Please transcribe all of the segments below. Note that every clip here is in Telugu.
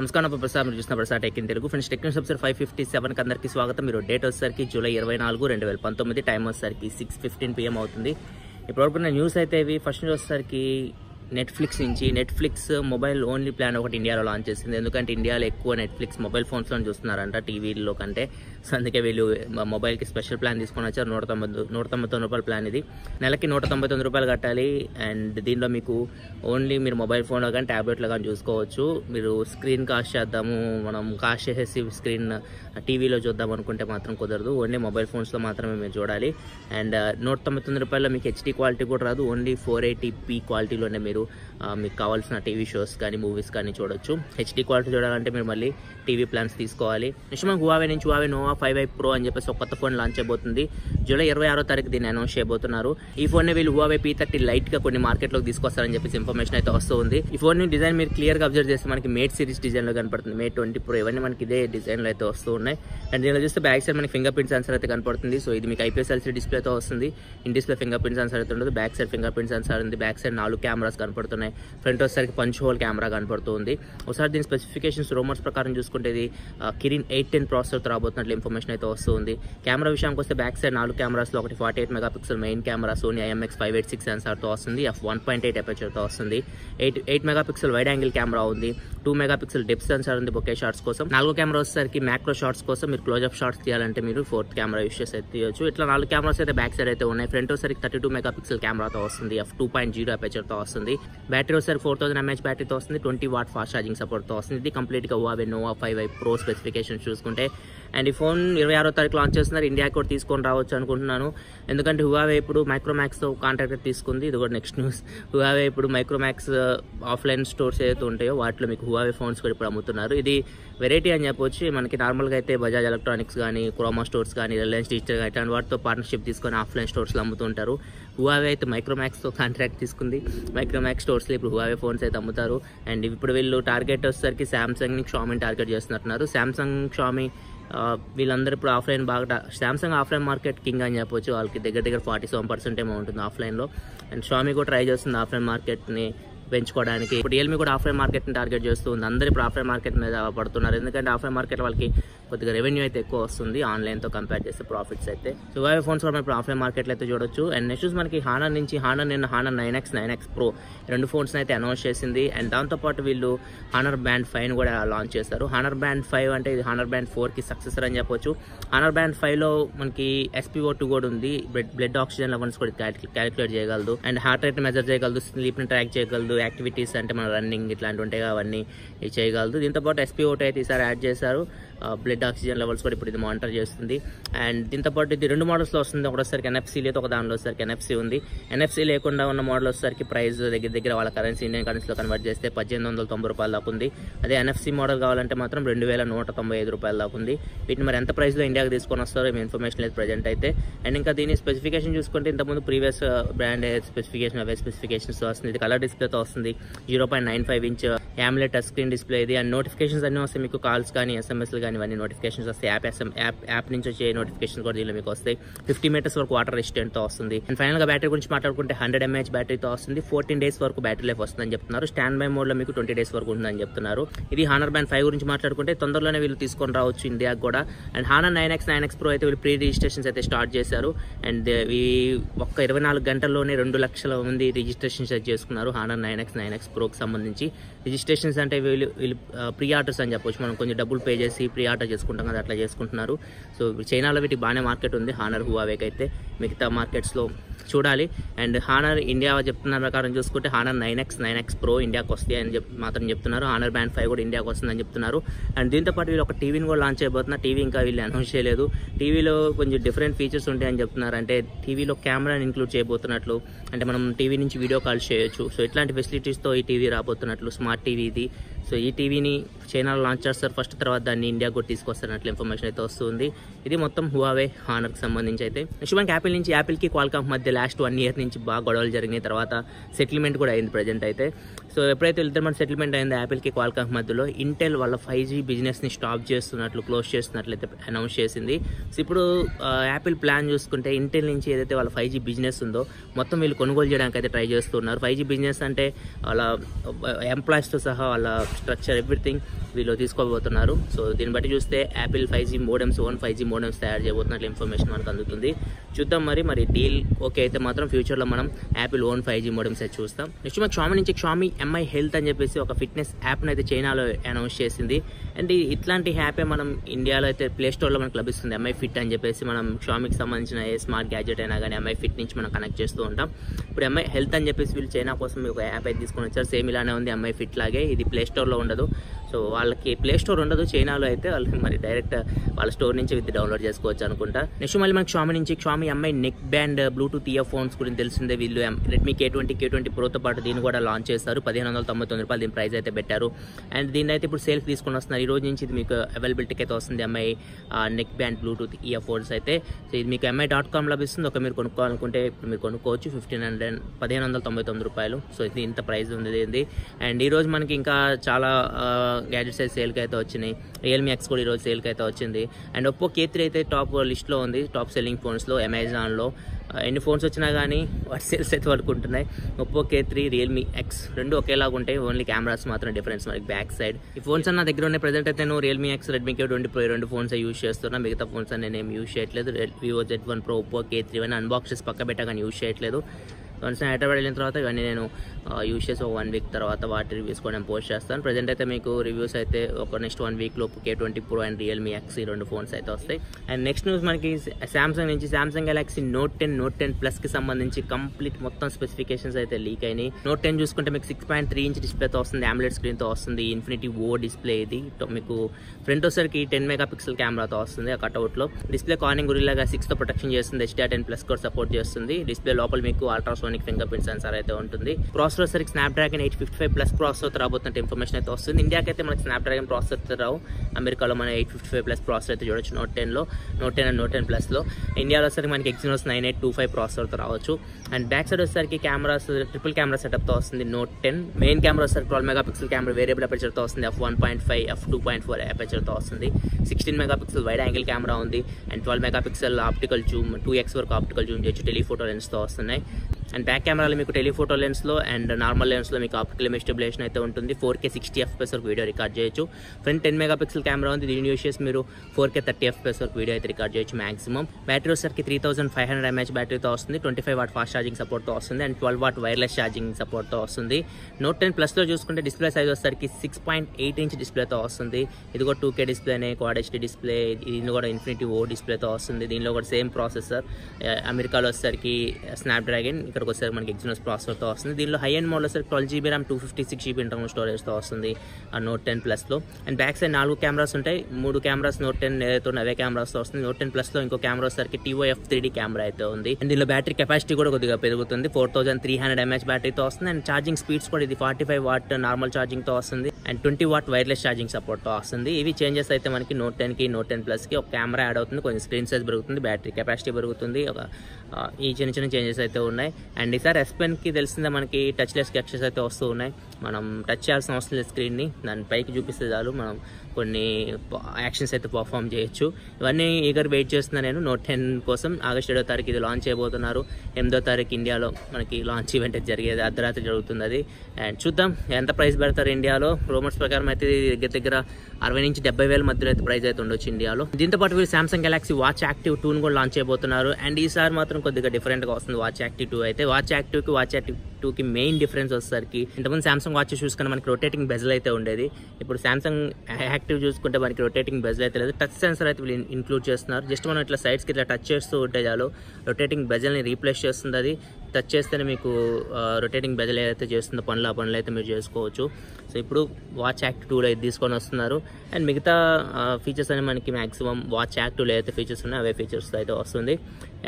నమస్కారం ప్రసాద్ మీరు చూసిన Prasad tech in Telugu. Friends technique subscriber five fifty సెవెన్కి అందరికీ స్వాగతం. మీరు డేట్ వచ్చేసరికి జూలై ఇరవై నాలుగు రెండు వేల పంతొమ్మిది. టైం వచ్చేసరికి సిక్స్ ఫిఫ్టీన్ పిఎం అవుతుంది. ఇప్పుడు న్యూస్ అయితే ఇవి. ఫస్ట్ న్యూస్ వచ్చేసరికి నెట్ఫ్లిక్స్ నుంచి. నెట్ఫ్లిక్స్ మొబైల్ ఓన్లీ ప్లాన్ ఒకటి ఇండియాలో లాంచ్ చేసింది. ఎందుకంటే ఇండియాలో ఎక్కువ నెట్ఫ్లిక్స్ మొబైల్ ఫోన్స్లో చూస్తున్నారంట టీవీలో కంటే. సో అందుకే వీళ్ళు మొబైల్కి స్పెషల్ ప్లాన్ తీసుకొని వచ్చారు. నూట తొంభై నూట తొంభై తొమ్మిది రూపాయల ప్లాన్ ఇది. నెలకి నూట తొంభై తొమ్మిది రూపాయలు కట్టాలి. అండ్ దీనిలో మీకు ఓన్లీ మీరు మొబైల్ ఫోన్లో కానీ ట్యాబ్లెట్లో కానీ చూసుకోవచ్చు. మీరు స్క్రీన్ కాస్ట్ చేద్దాము. మనం కాస్ట్ చేసేసి స్క్రీన్ టీవీలో చూద్దాం అనుకుంటే మాత్రం కుదరదు. ఓన్లీ మొబైల్ ఫోన్స్లో మాత్రమే మీరు చూడాలి. అండ్ నూట తొంభై తొమ్మిది రూపాయల్లో మీకు హెచ్డీ క్వాలిటీ కూడా రాదు. ఓన్లీ ఫోర్ ఎయిటీ పీ క్వాలిటీలోనే మీరు మీకు కావాల్సిన టీవీ షోస్ కానీ మూవీస్ కానీ చూడొచ్చు. హెచ్డీ క్వాలిటీ చూడాలంటే మీరు మళ్ళీ టీవీ ప్లాన్స్ తీసుకోవాలి. నెక్స్ట్ మనకు హువావే నుంచి Huawei Nova five I Pro అని చెప్పేసి ఒక కొత్త ఫోన్ లాంచ్ అయిపోతుంది జూలై ఇరవై ఆరో తారీఖు దీన్ని అనౌన్స్ చేయబోతున్నారు. ఈ ఫోన్ వీళ్ళు హువావే పీ థర్టీ లైట్గా కొన్ని మార్కెట్లోకి తీసుకొస్తారని చెప్పేసి ఇన్ఫర్మేషన్ అయితే వస్తుంది ఈ ఫోన్ని డిజైన్ మీరు క్లియర్గా అబ్జర్వ్ చేస్తే మనకి మేట్ సిరీస్ డిజైన్లో కనపడుతుంది. మేట్ ట్వంటీ ప్రో ఇవన్నీ మనకి ఇదే డిజైన్లో అయితే వస్తూ ఉన్నాయి. అండ్ దీనిలో చూస్తే బ్యాక్ సైడ్ మనకి ఫింగర్ ప్రింట్ సెన్సర్ అయితే కనపడుతుంది. సో ఇది మీకు ఐపీఎస్ ఎల్సీ డిస్ప్లే వస్తుంది. In display finger print sensor అయితే ఉండదు. Back side finger print sensor ఉంది. బ్యాక్ సైడ్ నాలుగు కెమెరాస్ కనపడుతున్నాయి. ఫ్రంట్ వచ్చేసరికి పంచ్ హోల్ కెమెరా కనపడుతుంది. ఒకసారి దీని స్పెసిఫికేషన్స్ రూమర్స్ ప్రకారం చూసుకుంటే ఇది కిరిన్ ఎయిట్ టెన్ ప్రాసెసర్తో రాబోతున్నట్లు ఇన్ఫర్మేషన్ అయితే వస్తుంది. కెమెరా విషయానికి వస్తే బ్యాక్ సైడ్ నాలుగు కెమెరాస్లో ఒకటి forty eight mega pixel main camera Sony IMX five eight six సెన్సార్తో వస్తుంది ఎఫ్ వన్ పాయింట్ ఎయిట్ ఎపర్చర్తో వస్తుంది. Eight eight mega pixel wide angle camera ఉంది. Two mega pixel depth sensor ఉంది బొకే షాట్స్ కోసం. నాలుగో కెమెరా వచ్చేసరికి మ్యాక్రో షాట్స్ కోసం మీరు క్లోజ్అప్ షాట్స్ తీయాలంటే మీరు ఫోర్త్ కెమెరా యూస్ చేసి తీయొచ్చు. ఇట్లా నాలుగు కెమెరాస్ అయితే బ్యాక్ సైడ్ అయితే ఉన్నాయి. ఫ్రంట్ వచ్చేసరికి థర్టీ టూ మెగా పిక్సెల్ కెమెరాతో వస్తుంది ఎఫ్ టూ పాయింట్ జీరో తో వస్తుంది. బ్యాటరీ వచ్చేసరికి ఫోర్ థౌసండ్ ఎంహెచ్ బ్యాటరీతో వస్తుంది. ట్వంటీ వాట్ ఫాస్ట్ ఛార్జింగ్ సపోర్ట్తో వస్తుంది. ఇది కంప్లీట్గా Huawei Nova five I Pro specification చూసుకుంటే. అండ్ ఈ ఫోన్ ఇరవై ఆరో తారీఖు లాంచ్ చేస్తున్నారు. ఇండియాకి కూడా తీసుకొని రావచ్చు అనుకుంటున్నాను. ఎందుకంటే హువావే ఇప్పుడు మైక్రోమాక్స్తో కాంట్రాక్ట్ తీసుకుంది. ఇది కూడా నెక్స్ట్ న్యూస్ హువావే ఇప్పుడు మైక్రోమాక్స్ ఆఫ్లైన్ స్టోర్స్ ఏదైతే ఉంటాయో వాటిలో మీకు హువావే ఫోన్స్ కూడా ఇప్పుడు అమ్ముతున్నారు. ఇది వెరైటీ అని చెప్పొచ్చు. మనకి నార్మల్గా అయితే బజాజ్ ఎలక్ట్రానిక్స్ కానీ క్రోమా స్టోర్స్ కానీ రిలయన్స్ డిజిటల్ కానీ ఇట్లాంటి వాటితో పార్ట్నర్షిప్ తీసుకొని ఆఫ్లైన్ స్టోర్స్లో అమ్ముతుంటారు. హువావే అయితే మైక్రోమాక్స్తో కాంట్రాక్ట్ తీసుకుంది. మైక్రోమాక్స్ స్టోర్స్లో ఇప్పుడు హువావే ఫోన్స్ అయితే అమ్ముతారు. అండ్ ఇప్పుడు వీళ్ళు టార్గెట్ వచ్చేసరికి శాంసంగ్ని షామీని టార్గెట్ చేస్తున్నట్టున్నారు. శాంసంగ్ షామీ వీళ్ళందరూ ఇప్పుడు ఆఫ్లైన్ బాగా శాంసంగ్ ఆఫ్లైన్ మార్కెట్ కింగ్ అని చెప్పొచ్చు. వాళ్ళకి దగ్గర దగ్గర ఫార్టీ సెవెన్ పర్సెంట్ ఏమో ఉంటుంది ఆఫ్లైన్లో. అండ్ స్వామి కూడా ట్రై చేస్తుంది ఆఫ్లైన్ మార్కెట్ని పెంచుకోవడానికి. ఇప్పుడు రియల్మీ కూడా ఆఫ్లైన్ మార్కెట్ని టార్గెట్ చేస్తుంది. అందరూ ఇప్పుడు ఆఫ్లైన్ మార్కెట్ మీద పడుతున్నారు. ఎందుకంటే ఆఫ్లైన్ మార్కెట్ వాళ్ళకి కొద్దిగా రెవెన్యూ అయితే ఎక్కువ వస్తుంది ఆన్లైన్తో కంపేర్ చేస్తే ప్రాఫిట్స్ అయితే. సో ఇవే ఫోన్స్ కూడా మనం ఆఫ్లైన్ మార్కెట్లో అయితే చూడొచ్చు. అండ్ నెక్స్ట్ మనకి హానర్ నుంచి హానర్ నిన్న Honor nine X nine X pro రెండు ఫోన్స్ అయితే అనౌన్స్ చేసింది. అండ్ దాంతోపాటు వీళ్ళు హానర్ బ్యాండ్ ఫైవ్ కూడా లాంచ్ చేస్తారు హానర్ బ్యాండ్ ఫైవ్ అంటే ఇది హానర్ బ్యాండ్ ఫోర్కి సక్సెసర్ అని చెప్పొచ్చు. హానర్ బ్యాండ్ ఫైవ్లో మనకి ఎస్పీఓ టూ కూడా ఉంది. బ్లడ్ బ్లడ్ ఆక్సిజన్ లెవెల్స్ కూడా క్యాలిక్యులేట్ చేయగలదు. అండ్ హార్ట్ రేట్ మెజర్ చేయగలదు. స్లీప్ని ట్రాక్ చేయగలదు. యాక్టివిటీస్ అంటే మన రన్నింగ్ ఇట్లాంటివి ఉంటాయి అవన్నీ చేయగలదు. దీంతో పాటు ఎస్పీఓ అయితే ఈసారి యాడ్ చేశారు. Uh, బ్లడ్ ఆక్సిజన్ లెవెల్స్ కూడా ఇప్పుడు ఇది మానిటర్ చేస్తుంది. అండ్ దీంతోపాటు ఇది రెండు మోడల్స్లో వస్తుంది. ఒకటోసరికి ఎన్ఎఫ్సీ లేదు ఒక దానిలో వచ్చేసరికి ఎన్ఎఫ్సీ ఉంది. ఎన్ఎఫ్సీ లేకుండా ఉన్న మోడల్ వచ్చేసరికి ప్రైస్ దగ్గర దగ్గర వాళ్ళ కరెన్సీ ఇండియన్ కరెన్సీలో కన్వర్ట్ చేస్తే పద్దెనిమిది వందల తొంభై రూపాయలు దాకా ఉంది. అదే ఎన్ఎఫ్సీ మోడల్ కావాలంటే మాత్రం రెండు వేల నూట తొంభై ఐదు రూపాయలు దాకా ఉంది. వీటిని మరి ఎంత ప్రైస్లో ఇండియాకి తీసుకొని వస్తారో ఇన్ఫర్మేషన్ లేదు ప్రజెంట్ అయితే. అండ్ ఇంకా దీని స్పెసిఫికేషన్ చూసుకుంటే ఇంతకుముందు ప్రీవియస్ బ్రాండ్ స్పెసిఫికేషన్ అవే స్పెసిఫికేషన్స్ వస్తుంది. ఇది కలర్ డిస్ప్లేతో వస్తుంది. Zero point nine five inch AMOLED touch screen display ఇది. అండ్ నోటిఫికేషన్స్ అన్నీ వస్తాయి మీకు కాల్స్ కానీ ఎస్ఎంఎస్లు కానీ ఇవన్నీ నోటిఫికేషన్స్ వస్తాయి. యాప్ ఎస్ఎం యాప్ యాప్ నుంచి వచ్చే నోటిఫికేషన్ కూడా దీనిలో మీకు వస్తాయి. ఫిఫ్టీ మీటర్స్ వరకు వాటర్ రెసిస్టెంట్తో వస్తుంది. అండ్ ఫైనల్గా బ్యాటరీ గురించి మాట్లాడుకుంటే హండ్రెడ్ ఎంఏహెచ్ బ్యాటరీతో వస్తుంది. ఫోర్టీన్ డేస్ వరకు బ్యాటరీ లైఫ్ వస్తుందని చెప్తున్నారు. స్టాండ్ బై మోడ్లో మీకు ట్వంటీ డేస్ వరకు ఉందని చెప్తున్నారు. ఇది హానర్ బ్యాండ్ ఫైవ్ గురించి మాట్లాడుకుంటే తొందరలోనే వీళ్ళు తీసుకొని రావచ్చు ఇండియాకి కూడా. And Honor nine X nine X pro అయితే వీళ్ళు ప్రీ రిజిస్ట్రేషన్స్ అయితే స్టార్ట్ చేశారు. అండ్ ఈ ఒక్క ఇరవై నాలుగు గంటల్లోనే రెండు లక్షల మంది రిజిస్ట్రేషన్ అయితే చేసుకున్నారు Honor nine X nine X ప్రోకి సంబంధించి. రిజిస్ట్రేషన్స్ అంటే వీళ్ళు వీళ్ళు ప్రీ ఆర్డర్స్ అని చెప్పొచ్చు. మనం కొంచెం డబ్బులు పే చేసి ప్రీ ఆర్డర్ చేసుకుంటాం కదా అట్లా చేసుకుంటున్నారు. సో చైనాలో వీటికి బాగానే మార్కెట్ ఉంది. హానర్ హువావేకి అయితే మిగతా మార్కెట్స్లో చూడాలి. అండ్ హానర్ ఇండియా చెప్తున్న ప్రకారం చూసుకుంటే Honor nine X nine X pro ఇండియాకి వస్తాయి అని చెప్ మాత్రం చెప్తున్నారు. హానర్ బ్యాండ్ ఫైవ్ కూడా ఇండియాకి వస్తుందని చెప్తున్నారు. అండ్ దీంతో పాటు వీళ్ళు ఒక టీవీని కూడా లాంచ్ చేయబోతున్నారు. టీవీ ఇంకా వీళ్ళు అనౌన్స్ చేయలేదు. టీవీలో కొంచెం డిఫరెంట్ ఫీచర్స్ ఉంటాయని చెప్తున్నారు. అంటే టీవీలో కెమెరాని ఇంక్లూడ్ చేయబోతున్నట్లు అంటే మనం టీవీ నుంచి వీడియో కాల్ చేయొచ్చు. సో ఇట్లాంటి ఫెసిలిటీస్తో ఈ టీవీ రాబోతున్నట్లు స్మార్ట్ టీవీ ఇది. సో ఈ టీవీని చైనాలో లాంచ్ చేస్తారు. ఫస్ట్ తర్వాత దాన్ని ఇండియా కూడా తీసుకొస్తారన్నట్లు ఇన్ఫర్మేషన్ అయితే వస్తుంది. ఇది మొత్తం హువావే హానర్కి సంబంధించి అయితే. నెక్స్ట్ మనకి యాపిల్ నుంచి యాపిల్కి క్వాల్కామ్ మధ్య లాస్ట్ వన్ ఇయర్ నుంచి బాగా గొడవలు జరిగినాయి. తర్వాత సెటిల్మెంట్ కూడా అయింది ప్రజెంట్ అయితే. సో ఎప్పుడైతే వీళ్ళిద్దరు మన సెటిల్మెంట్ అయిందో యాపిల్కి క్వాల్కామ్ మధ్యలో ఇంటెల్ వాళ్ళ ఫైవ్ జీ బిజినెస్ని స్టాప్ చేస్తున్నట్లు క్లోజ్ చేస్తున్నట్లయితే అనౌన్స్ చేసింది. సో ఇప్పుడు యాపిల్ ప్లాన్ చూసుకుంటే ఇంటెల్ నుంచి ఏదైతే వాళ్ళ ఫైవ్ జీ బిజినెస్ ఉందో మొత్తం వీళ్ళు కొనుగోలు చేయడానికి అయితే ట్రై చేస్తున్నారు. ఫైవ్ జీ బిజినెస్ అంటే వాళ్ళ ఎంప్లాయీస్తో సహా వాళ్ళ స్ట్రక్చర్ ఎవ్రీథింగ్ వీళ్ళు తీసుకోబోతున్నారు. సో దీన్ని బట్టి చూస్తే Apple five G modems own five G modems తయారు చేయబోతున్నట్లు ఇన్ఫర్మేషన్ మనకు అందుతుంది. చూద్దాం మరి మరి డీల్ ఓకే అయితే మాత్రం ఫ్యూచర్లో మనం Apple own five G modems అయితే చూస్తాం. నెక్స్ట్ మనకి షామి నుంచి షామి ఎంఐ హెల్త్ అని చెప్పేసి ఒక ఫిట్నెస్ యాప్ని అయితే చైనాలో అనౌన్స్ చేసింది. అండ్ ఇట్లాంటి యాపే మనం ఇండియాలో అయితే ప్లే స్టోర్లో మనకు లభిస్తుంది. ఎంఐ ఫిట్ అని చెప్పేసి మనం షామికి సంబంధించిన ఏ స్మార్ట్ గ్యాజెట్ అయినా కానీ ఎంఐ ఫిట్ నుంచి మనం కనెక్ట్ చేస్తూ ఉంటాం. ఇప్పుడు ఎంఐ హెల్త్ అని చెప్పేసి వీళ్ళు చైనా కోసం ఒక యాప్ అయితే తీసుకొని వచ్చారు. సేమ్ ఇలానే ఉంది. ఎంఐ ఫిట్ లాగే. ఇది ప్లే స్టోర్లో ఉండదు. సో వాళ్ళకి ప్లే స్టోర్ ఉండదు. చైనాలో అయితే వాళ్ళకి మరి డైరెక్ట్ వాళ్ళ స్టోర్ నుంచి విత్ డౌన్లోడ్ చేసుకోవచ్చు అనుకుంటా. నెక్స్ట్ మళ్ళీ మనకి షామి నుంచి Xiaomi Mi neck band Bluetooth earphones గురించి తెలిసిందే వీళ్ళు. Redmi K twenty K twenty ప్రోతో పాటు దీన్ని కూడా లాంచ్ చేస్తారు పదిహేను వందల తొంభై తొమ్మిది రూపాయలు దీని ప్రైస్ అయితే పెట్టారు. అండ్ దీన్ని అయితే ఇప్పుడు సేల్కి తీసుకొని వస్తున్నారు. ఈ రోజు నుంచి ఇది మీకు అవైలబిలిటీకి అయితే వస్తుంది. Mi neck band Bluetooth earphones అయితే. సో ఇది మీకు ఎంఐ డాట్ కామ్ లభిస్తుంది. ఒక మీరు కొనుక్కోవాలనుకుంటే ఇప్పుడు మీరు కొనుక్కోవచ్చు. ఫిఫ్టీన్ హండ్రెడ్ పదిహేను వందల తొంభై తొమ్మిది రూపాయలు. సో ఇది ఇంత ప్రైస్ ఉంది ఇది అండ్ ఈ రోజు మనకి ఇంకా చాలా గ్యాడ్జెట్స్ అయితే సేల్కి అయితే వచ్చినాయి. రియల్మీ ఎక్స్ కూడా ఈరోజు సేల్కి అయితే వచ్చింది. అండ్ ఒప్పో కే త్రీ అయితే టాప్ లిస్ట్లో ఉంది. టాప్ సెల్లింగ్ ఫోన్స్లో అమెజాన్లో ఎన్ని ఫోన్స్ వచ్చినా కానీ వాటి సేల్స్ అయితే పడుకుంటున్నాయి Oppo K three Realme X రెండు ఒకేలాగా ఉంటాయి. ఓన్లీ కెమెరాస్ మాత్రం డిఫరెన్స్ మనకి బ్యాక్ సైడ్ ఈ ఫోన్స్ అన్న దగ్గర ఉన్నాయి ప్రజెంట్ అయితే నేను Realme X Redmi K twenty pro రెండు ఫోన్స్ యూస్ చేస్తున్నా. మిగతా ఫోన్స్ నేను ఏం యూస్ చేయట్లేదు. Vivo Z one pro Oppo K three అని అన్బాక్సెస్ పక్క పెట్టగానే యూస్ చేయట్లేదు. వన్స్ హైదరాబాద్ వెళ్ళిన తర్వాత ఇవన్నీ నేను యూస్ చేసి ఒక వన్ వీక్ తర్వాత వాటి రివ్యూస్ కూడా నేను పోస్ట్ చేస్తాను. ప్రజెంట్ అయితే మీకు రివ్యూస్ అయితే ఒక నెక్స్ట్ వన్ వీక్ లోపు K twenty pro and Realme X రెండు ఫోన్స్ అయితే వస్తాయి. అండ్ నెక్స్ట్ న్యూస్ మనకి శాంసంగ్ నుంచి Samsung Galaxy Note ten Note ten ప్లస్కి సంబంధించి కంప్లీట్ మొత్తం స్పెసిఫికేషన్స్ అయితే లీక్ అయినాయి. నోట్ టెన్ చూసుకుంటే మీకు సిక్స్ పాయింట్ త్రీ ఇంచ్ డిస్ప్లేతో వస్తుంది ఆమ్లెట్ స్క్రీన్తో వస్తుంది ఇన్ఫినిటీ ఓ డిస్ప్లే ఇది. మీకు ఫ్రంట్ వచ్చేసరికి టెన్ మెగా పిక్సెల్ కెమెరాతో వస్తుంది ఆ కట్అవుట్లో డిస్ప్లే కార్నింగ్ గురిలాగా సిక్స్తో ప్రొటెక్షన్ చేస్తుంది హెచ్డిఆర్ టెన్ ప్లస్ కూడా సపోర్ట్ చేస్తుంది. డిస్ప్లే లోపల మీకు ఎలక్ట్రానిక్ ఫింగర్ ప్రింట్ సెన్సార్ అయితే ఉంటుంది. ప్రాసెసర్ వచ్చేసరికి Snapdragon eight fifty five plus processor రాబోతున్న ఇన్ఫర్మేషన్ అయితే వస్తుంది. ఇండియాకి అయితే మనకి స్నాప్ డ్రాగన్ ప్రాసెసర్ రావు. అమెరికాలో మన eight fifty five plus processor అయితే చూడొచ్చు. నోట్ టెన్లో Note ten and Note ten ప్లస్లో ఇండియాలో వచ్చేసరికి మనకి Exynos nine eight two five ప్రాసెసర్తో రావచ్చు. అండ్ బ్యాక్ సైడ్ వచ్చేసరికి కెమెరాస్ ట్రిపుల్ కెమెరా సెటప్తో వస్తుంది నోట్ టెన్ మెయిన్ కెమెరా వచ్చేసరికి twelve mega pixel camera variable అపేచర్తో వస్తుంది. F one point five F two point four అపేచర్తో వస్తుంది. Sixteen megapixel wide angle camera ఉంది. And twelve mega pixel optical zoom two X వరకు ఆప్టికల్ జూమ్ చేయొచ్చు టెలిఫోటో లెన్స్తో వస్తున్నాయి. అండ్ బ్యాక్ కెమెరాలో మీకు టెలిఫోటో లెన్స్లో అండ్ నార్మల్ లెన్స్లో మీకు ఆప్టికల్ ఇమేజ్ స్టెబిలేషన్ అయితే ఉంటుంది. ఫోర్ కే సిక్స్టీ ఎఫ్ఎస్ వరకు వీడియో రికార్డ్ చేయొచ్చు. Front ten mega pixel camera ఉంది. దీని యూస్ చేసి మీరు ఫోర్ కే థర్టీ ఎఫ్ఎస్ వరకు వీడియో అయితే రికార్డ్ చేయొచ్చు మాక్సిమం బ్యాటరీ వచ్చేసరికి three thousand five hundred mAh బ్యాటరీతో వస్తుంది. Twenty five watt fast charging సపోర్ట్తో వస్తుంది. And twelve watt wireless charging సపోర్ట్తో వస్తుంది. నోట్ టెన్ ప్లస్లో చూసుకుంటే డిస్ప్లే సైజ్ వచ్చేసరికి సిక్స్ పాయింట్ ఎయిట్ ఇంచ్ డిస్ప్లేతో వస్తుంది. ఇది కూడా టూ కే డిస్ప్లేనే క్వాడ్ హెచ్డి డిస్ప్లే దీని కూడా ఇన్ఫినిటీ ఓ డిస్ప్లేతో వస్తుంది. దీనిలో కూడా సేమ్ ప్రాసెసర్ అమెరికాలో వచ్చేసరికి స్నాప్డ్రాగన్ ఇక్కడ ఇక్కడికి వచ్చేసరికి మనకి ఎగ్జినోస్ ప్రాసెసర్తో వస్తుంది. దీనిలో హై అండ్ మోడల్ వచ్చేసరికి twelve GB RAM two fifty six GB internal స్టోరేజ్తో వస్తుంది ఆ నోట్ టెన్ ప్లస్లో అండ్ బ్యాక్ సైడ్ నాలుగు కెమెరాస్ ఉంటాయి. మూడు కెమెరాస్ నోట్ టెన్ ఏదైతే అవే కెమెరాస్తో వస్తుంది. నోట్ టెన్ ప్లస్లో ఇంకో కెమెరా వచ్చేసరికి టీఓఎఫ్ త్రీ డీ కెమెరా అయితే ఉంది. అండ్ దీనిలో బ్యాటరీ కెపాసిటీ కూడా కొద్దిగా పెరుగుతుంది. Four thousand three hundred mAh బ్యాటరీతో వస్తుంది. అండ్ ఛార్జింగ్ స్పీడ్స్ కూడా ఇది ఫార్టీ ఫైవ్ వాట్ నార్మల్ ఛార్జింగ్తో వస్తుంది. And twenty watt wireless charging సపోర్ట్తో వస్తుంది. ఇవి చేంజెస్ అయితే మనకి నోట్ టెన్కి నోట్ టెన్ ప్లస్కి ఒక కెమెరా యాడ్ అవుతుంది. కొంచెం స్క్రీన్ సైజ్ పెరుగుతుంది బ్యాటరీ కెపాసిటీ పెరుగుతుంది. ఒక ఈ చిన్న చిన్న చేంజెస్ అయితే ఉన్నాయి. అండ్ ఈసారి ఎస్ పెన్కి తెలిసిందే మనకి టచ్ లెస్ గెక్షెస్ అయితే వస్తూ ఉన్నాయి. మనం టచ్ చేయాల్సిన అవసరం లేదు స్క్రీన్ని దాని పైకి చూపిస్తే చాలు. మనం కొన్ని యాక్షన్స్ అయితే పర్ఫామ్ చేయొచ్చు. ఇవన్నీ ఈగర్ వెయిట్ చేస్తున్నా నేను నోట్ టెన్ కోసం ఆగస్ట్ ఏడో తారీఖు ఇది లాంచ్ చేయబోతున్నారు. ఎనిమిదో తారీఖు ఇండియాలో మనకి లాంచ్ ఈవెంట్ అయితే జరిగేది. అర్ధరాత్రి జరుగుతుంది అది అండ్ చూద్దాం ఎంత ప్రైస్ పెడతారు ఇండియాలో. రూమర్స్ ప్రకారం అయితే దగ్గర దగ్గర అరవై నుంచి డెబ్బై వేల మధ్యలో అయితే ప్రైస్ అయితే ఉండొచ్చు ఇండియాలో. దీంతో పాటు వీళ్ళు సామ్సంగ్ గెలాక్సీ వాచ్ యాక్టివ్ టూని కూడా లాంచ్ చేయబోతున్నారు. అండ్ ఈసారి మాత్రం కొద్దిగా డిఫరెంట్గా వస్తుంది వాచ్ యాక్టివ్ టూ అయితే. వాచ్ యాక్టివ్కి వాచ్ యాక్టివ్ టూకి మెయిన్ డిఫరెన్స్ వచ్చేసరికి ఇంతకుముందు సామ్సంగ్ వాచ్ చూసుకుని మనకి రొటేటింగ్ బెజల్ అయితే ఉండేది. ఇప్పుడు సామ్సంగ్ యాక్టివ్ చూసుకుంటే మనకి రొటేటింగ్ బెజల్ అయితే లేదు. టచ్ సెన్సర్ అయితే వీళ్ళు ఇన్క్లూడ్ చేస్తున్నారు. జస్ట్ మనం ఇట్లా సైడ్స్కి ఇట్లా టచ్ చేస్తూ ఉంటే చాలు రొటేటింగ్ బెజల్ని రీప్లేస్ చేస్తుంది అది. టచ్ చేస్తేనే మీకు రొటేటింగ్ బెజల్ ఏదైతే చేస్తుందో పనులు ఆ పనులు అయితే మీరు చేసుకోవచ్చు. సో ఇప్పుడు వాచ్ యాక్ట్ టూలో అయితే తీసుకొని వస్తున్నారు. అండ్ మిగతా ఫీచర్స్ అనేవి మనకి మాక్సిమం వాచ్ యాక్ట్ టూలో ఏదైతే ఫీచర్స్ ఉన్నాయో అవే ఫీచర్స్ అయితే వస్తుంది.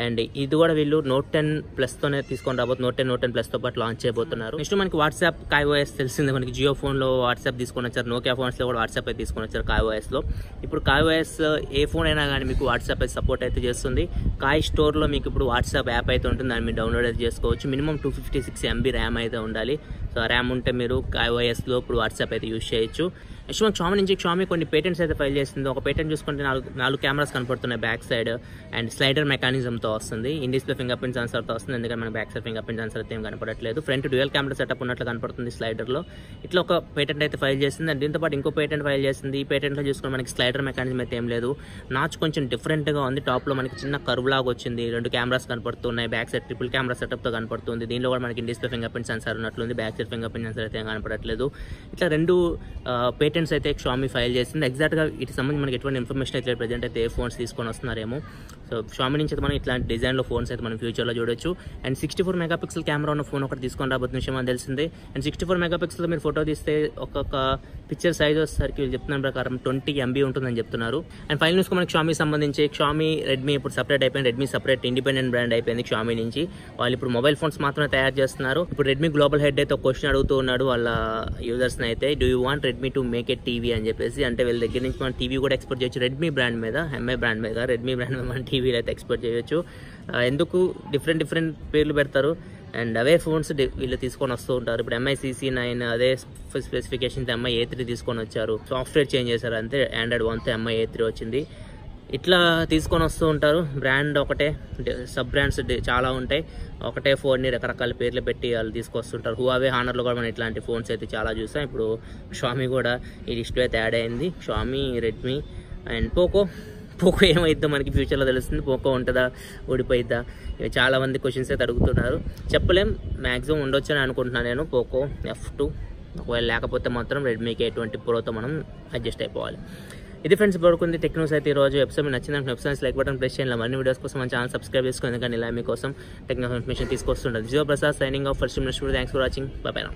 అండ్ ఇది కూడా వీళ్ళు నోట్ టెన్ ప్లస్తోనే తీసుకొని రాబోతు నోట్ టెన్ నోట్ టెన్ ప్లస్తో పాటు లాంచ్ చేయబోతున్నారు. నెక్స్ట్ మనకి వాట్సాప్ కాయోఎస్ తెలిసిందే మనకి. జియో ఫోన్లో వాట్సాప్ తీసుకొని వచ్చారు. నోకియా ఫోన్స్లో కూడా వాట్సాప్ అయితే తీసుకొని వచ్చారు కాయోఎస్లో ఇప్పుడు కాయోఎస్ ఏ ఫోన్ అయినా కానీ మీకు వాట్సాప్ అయితే సపోర్ట్ అయితే చేస్తుంది. కాయ్ స్టోర్లో మీకు ఇప్పుడు వాట్సాప్ యాప్ అయితే ఉంటుంది. దాన్ని మీరు డౌన్లోడ్ అయితే చేసుకోవచ్చు. Minimum two fifty six MB RAM అయితే ఉండాలి. సో ఆ ర్యామ్ ఉంటే మీరు ఐఓఎస్లో ఇప్పుడు వాట్సాప్ అయితే యూజ్ చేయొచ్చు. నెక్స్ట్ మనకి షామి నుంచి షామి కొన్ని పేటెంట్స్ అయితే ఫైల్ చేసింది. ఒక పేటెంట్ చూసుకుంటే నాలుగు నాలుగు కెమెరాస్ కనపడుతున్నాయి బ్యాక్ సైడ్ అండ్ స్లైడర్ మెకానిజంతో వస్తుంది. ఇన్ డిస్ప్లే ఫింగర్ ప్రింట్ సెన్సర్తో వస్తుంది. ఎందుకంటే మనకి back side finger print sensor అయితే ఏం కనపడట్లేదు. ఫ్రంట్ డ్యూయల్ కెమెరా సెటప్ ఉన్నట్లు కనపడుతుంది స్లైడర్లో ఇట్లా ఒక పేటెంట్ అయితే ఫైల్ చేసింది. అండ్ దీంతో పాటు ఇంకో పేటెంట్ ఫైల్ చేసింది. ఈ పేటెంట్లో చూసుకుని మనకి స్లైడర్ మెకానిజం అయితే ఏం లేదు. నాచ్ కొంచెం డిఫరెంట్గా ఉంది. టాప్లో మనకి చిన్న కర్వ్ లాగా వచ్చింది. రెండు కెమెరాస్ కనపడుతున్నాయి. బ్యాక్ సైడ్ ట్రిపుల్ కెమెరా సెటప్తో కనపడుతుంది. దీనిలో కూడా మనకి డిస్ప్లే ఫింగర్ ప్రింట్ సెన్సర్ ఉన్నట్లుంది back side finger print sensor అయితే ఏం కనపడట్లేదు. ఇట్లా రెండు పేటెంట్స్ అయితే షామీ ఫైల్ చేసింది. ఎగ్జాక్ట్గా వీటికి సంబంధించి మనకి ఎటువంటి ఇన్ఫర్మేషన్ అయితే ప్రజెంట్ అయితే ఏ ఫోన్స్ తీసుకొని వస్తున్నారేమో సో షామి నుంచి అయితే మనం ఇట్లాంటి డిజైన్లో ఫోన్స్ అయితే మనం ఫ్యూచర్లో చూడొచ్చు. And sixty four megapixel camera ఉన్న ఫోన్ ఒకటి తీసుకొని రాబోతున్న విషయం అని తెలిసిందే. అండ్ సిక్స్టీ ఫోర్ మెగాపిక్సెల్ మీరు ఫోటో తీస్తే ఒక్కొక్క పిక్చర్ సైజ్ వచ్చేసరికి వీళ్ళు చెప్తున్న ప్రకారం ట్వంటీ ఎంబీ ఉంటుందని చెప్తున్నారు. అండ్ ఫైనల్ న్యూస్కి మనకి షామీ సంబంధించి షామీ రెడ్మీ ఇప్పుడు సపరేట్ అయిపోయింది. రెడ్మీ సపరేట్ ఇండిపెండెంట్ బ్రాండ్ అయిపోయింది షామీ నుంచి. వాళ్ళు ఇప్పుడు మొబైల్ ఫోన్స్ మాత్రమే తయారు చేస్తున్నారు. ఇప్పుడు రెడ్మీ గ్లోబల్ హెడ్ అయితే క్వశ్చన్ అడుగుతూ ఉన్నాడు వాళ్ళ యూజర్స్ అయితే. Do you want Redmi to make a TV అని చెప్పేసి. అంటే వీళ్ళ దగ్గర నుంచి మనం టీవీ కూడా ఎక్స్పోర్ట్ చేయొచ్చు రెడ్మీ బ్రాండ్ మీద ఎంఐ బ్రాండ్ మీద. రెడ్మీ బ్రాండ్ మీద మనం టీవీలు అయితే ఎక్స్పెక్ట్ చేయొచ్చు. ఎందుకు? డిఫరెంట్ డిఫరెంట్ పేర్లు పెడతారు. అండ్ అవే ఫోన్స్ వీళ్ళు తీసుకొని వస్తూ ఉంటారు. ఇప్పుడు ఎంఐ సిసి నైన్ అదే స్పెసిఫికేషన్స్ ఎంఐ ఏ త్రీ తీసుకొని వచ్చారు. సాఫ్ట్వేర్ చేంజ్ చేశారు అంతే. ఆండ్రాయిడ్ వన్తో ఎంఐ ఏ త్రీ వచ్చింది. ఇట్లా తీసుకొని వస్తూ ఉంటారు. బ్రాండ్ ఒకటే సబ్ బ్రాండ్స్ చాలా ఉంటాయి. ఒకటే ఫోన్ని రకరకాల పేర్లు పెట్టి వాళ్ళు తీసుకొస్తుంటారు. హువావే హానర్లో కూడా మనం ఇట్లాంటి ఫోన్స్ అయితే చాలా చూసాం. ఇప్పుడు షామీ కూడా ఈ లిస్ట్ అయితే యాడ్ అయింది. Xiaomi Redmi and Poco Poco ఏమైద్దో మనకి ఫ్యూచర్లో తెలుస్తుంది. పోకో ఉంటుందా? ఓడిపోయిద్దా ఇవి చాలామంది క్వశ్చన్స్ అయితే అడుగుతున్నారు. చెప్పలేం. మ్యాక్సిమం ఉండొచ్చు అని అనుకుంటున్నాను నేను. పోకో ఎఫ్ టూ ఒకవేళ లేకపోతే మాత్రం రెడ్మీకి ఎటువంటి ప్రోతో మనం అడ్జస్ట్ అయిపోవాలి. ఇది ఫ్రెండ్స్ పడుకుంది టెక్నోస్ అయితే ఈ రోజు ఎపిసోడ్ మీకు వెబ్సైట్స్ లైక్ బటన్ ప్రెస్ చేయాలి మరిన్ని వీడియోస్ కోసం మన ఛానల్ సబ్స్క్రైబ్ చేసుకోండి. కానీ ఇలా మీకోసం technical information తీసుకొస్తుంటుంది. Jio Prasad signing off first next thanks for watching bye